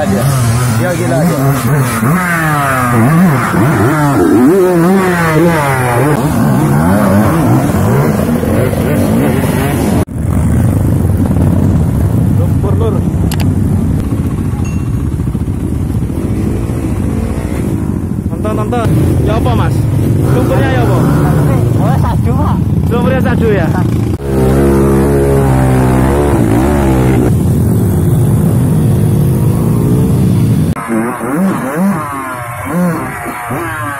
gila dia. Dia gila. Lumpur lur. Nonton nonton. Ya apa mas? Lumpurnya ya apa? Oh, satu, Pak. Lumpurnya sadu ya. Mm-hmm.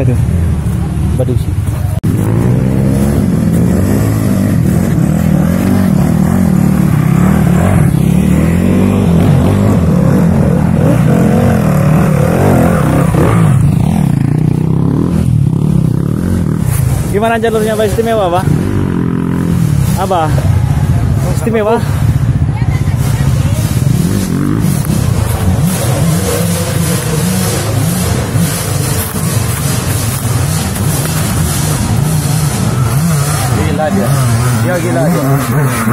Apa itu? Badusi. Gimana jalurnya Pak istimewa, Pak? Apa? Istimewa? Gila dia. Dia gila dia. Lumpur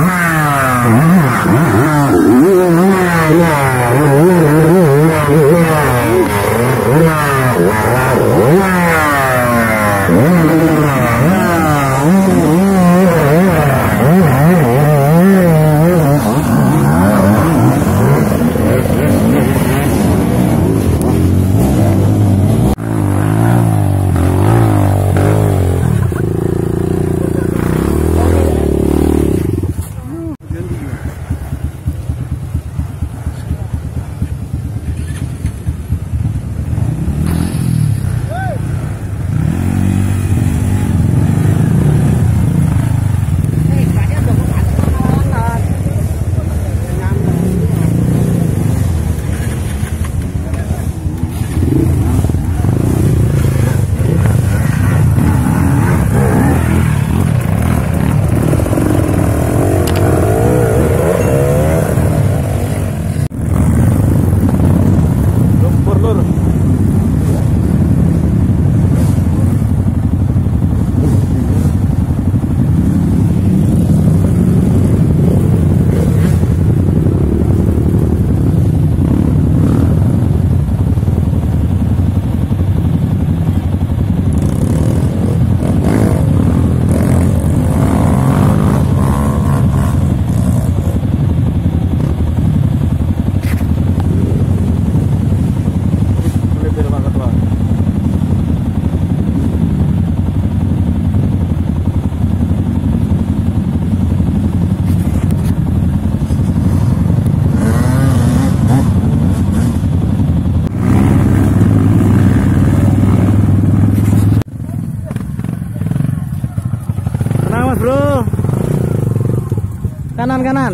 Kanan kanan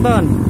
Nonton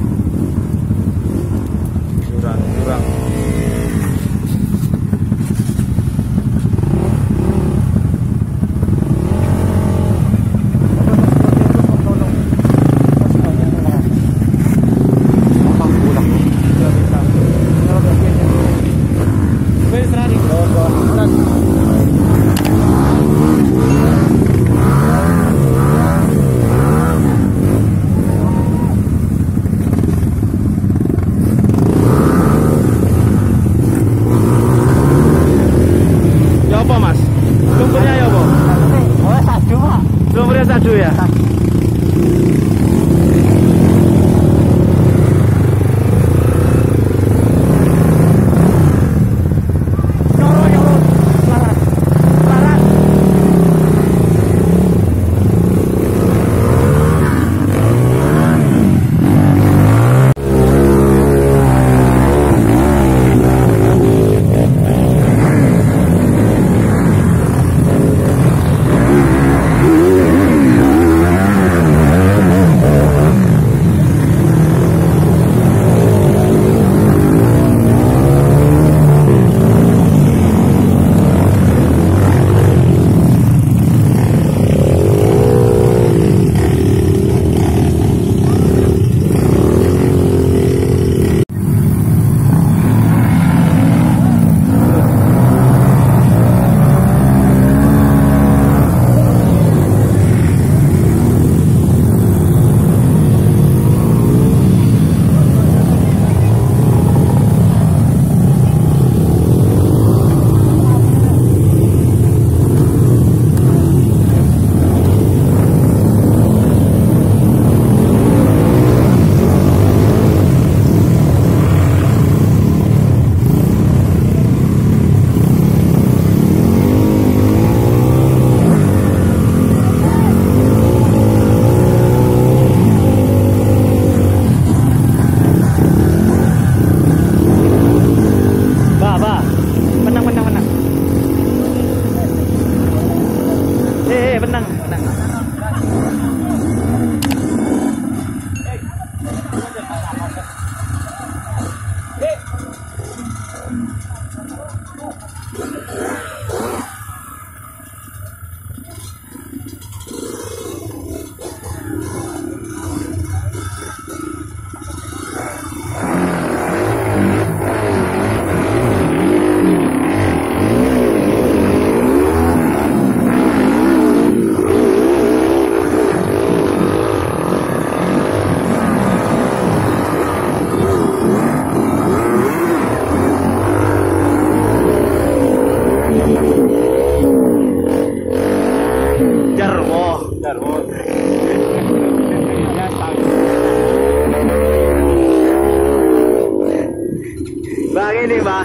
Mbak ini mbak,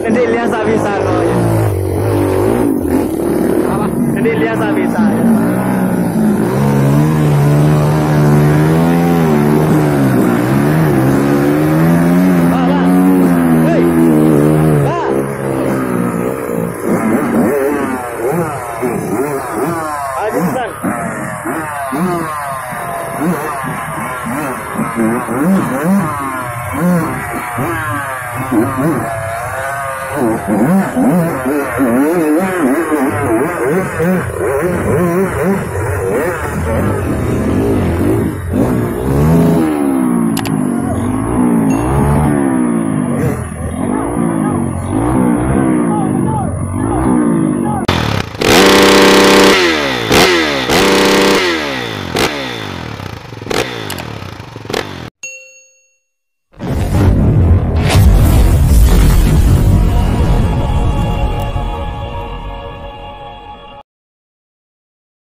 nanti lihat saya bisa kok. Ya. Apa? Nanti lihat saya bisa. Mm-hmm.